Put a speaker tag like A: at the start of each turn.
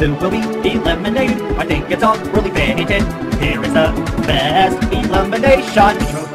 A: Who will be eliminated? I think it's all really fair. Here is the best elimination.